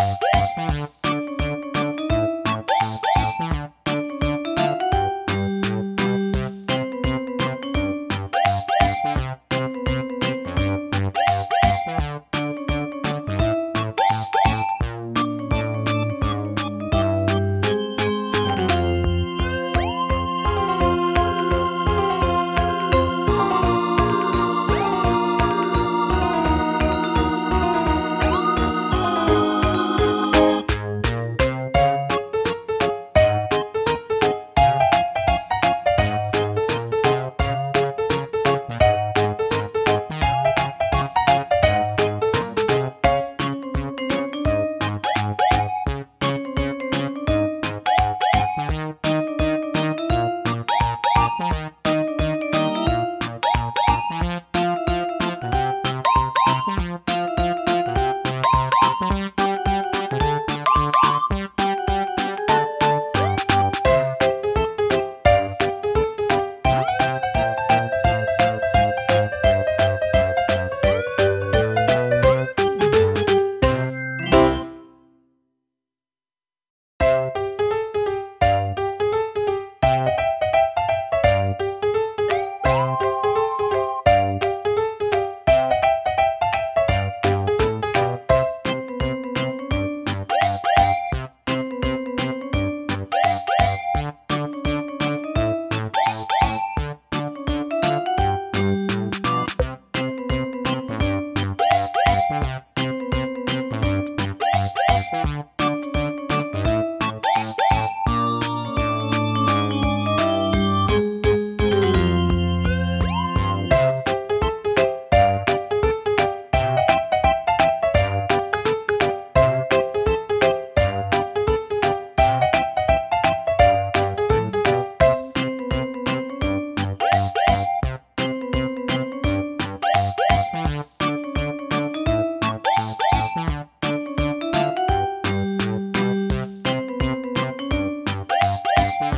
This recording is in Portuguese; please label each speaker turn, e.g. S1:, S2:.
S1: Uh! Música